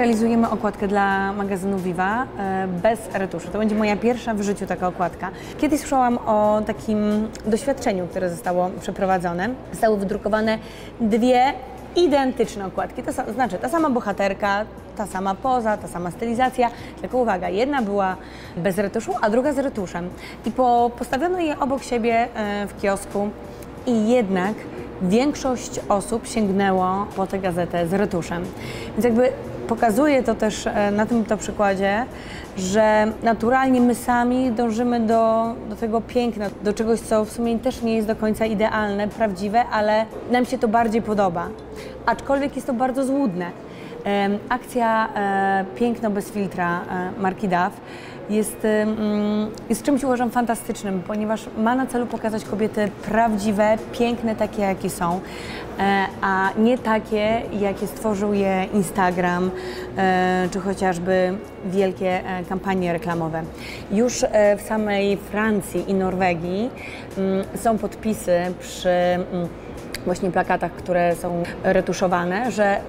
realizujemy okładkę dla magazynu Viva e, bez retuszu. To będzie moja pierwsza w życiu taka okładka. Kiedyś słyszałam o takim doświadczeniu, które zostało przeprowadzone. Zostały wydrukowane dwie identyczne okładki. To znaczy, ta sama bohaterka, ta sama poza, ta sama stylizacja, tylko uwaga, jedna była bez retuszu, a druga z retuszem. I po, postawiono je obok siebie e, w kiosku i jednak większość osób sięgnęło po tę gazetę z retuszem. Więc jakby pokazuje to też e, na tym to przykładzie, że naturalnie my sami dążymy do, do tego piękna, do czegoś, co w sumie też nie jest do końca idealne, prawdziwe, ale nam się to bardziej podoba. Aczkolwiek jest to bardzo złudne. Akcja e, Piękno bez filtra e, marki DAF jest, jest czymś uważam fantastycznym, ponieważ ma na celu pokazać kobiety prawdziwe, piękne takie jakie są, e, a nie takie jakie stworzył je Instagram e, czy chociażby wielkie e, kampanie reklamowe. Już w samej Francji i Norwegii mm, są podpisy przy mm, właśnie plakatach, które są retuszowane, że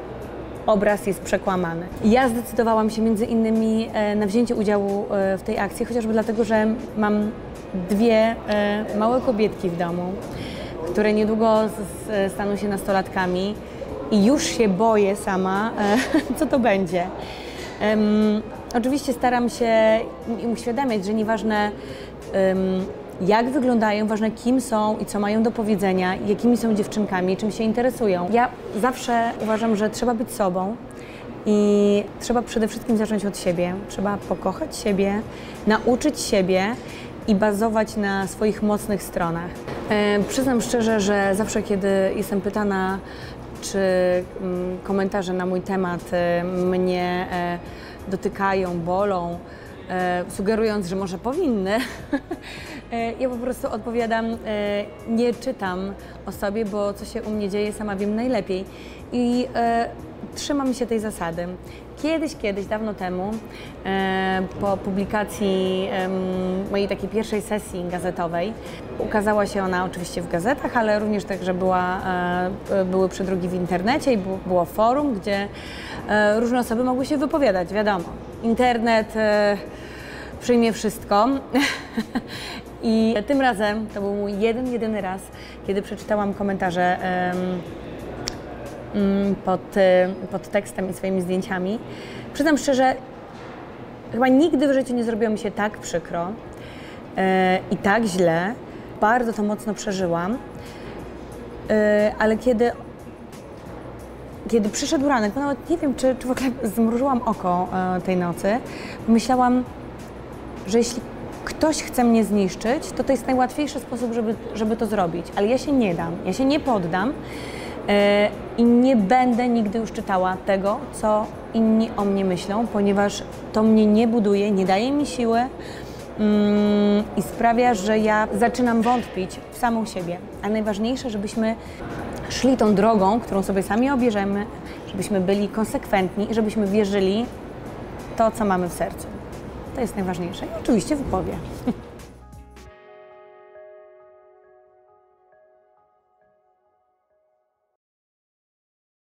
obraz jest przekłamany. Ja zdecydowałam się między innymi e, na wzięcie udziału e, w tej akcji, chociażby dlatego, że mam dwie e, małe kobietki w domu, które niedługo staną się nastolatkami i już się boję sama, co to będzie. Oczywiście staram się im uświadamiać, że nieważne jak wyglądają, ważne kim są i co mają do powiedzenia, jakimi są dziewczynkami, czym się interesują. Ja zawsze uważam, że trzeba być sobą i trzeba przede wszystkim zacząć od siebie. Trzeba pokochać siebie, nauczyć siebie i bazować na swoich mocnych stronach. E, przyznam szczerze, że zawsze kiedy jestem pytana, czy mm, komentarze na mój temat e, mnie e, dotykają, bolą, sugerując, że może powinny, e, ja po prostu odpowiadam, e, nie czytam o sobie, bo co się u mnie dzieje, sama wiem najlepiej. I e, trzymam się tej zasady. Kiedyś, kiedyś, dawno temu, e, po publikacji mojej takiej pierwszej sesji gazetowej, ukazała się ona oczywiście w gazetach, ale również także była, e, były przedrugi w internecie i było forum, gdzie e, różne osoby mogły się wypowiadać, wiadomo. Internet e, przyjmie wszystko. I tym razem to był mój jeden, jedyny raz, kiedy przeczytałam komentarze mm, pod, y, pod tekstem i swoimi zdjęciami. Przyznam szczerze, chyba nigdy w życiu nie zrobiło mi się tak przykro e, i tak źle. Bardzo to mocno przeżyłam. E, ale kiedy, kiedy przyszedł ranek, nawet nie wiem, czy, czy w ogóle zmrużyłam oko e, tej nocy, myślałam, że jeśli ktoś chce mnie zniszczyć, to to jest najłatwiejszy sposób, żeby, żeby to zrobić. Ale ja się nie dam, ja się nie poddam e, i nie będę nigdy już czytała tego, co inni o mnie myślą, ponieważ to mnie nie buduje, nie daje mi siły mm, i sprawia, że ja zaczynam wątpić w samą siebie. A najważniejsze, żebyśmy szli tą drogą, którą sobie sami obierzemy, żebyśmy byli konsekwentni i żebyśmy wierzyli to, co mamy w sercu. To jest najważniejsze. I oczywiście w głowie.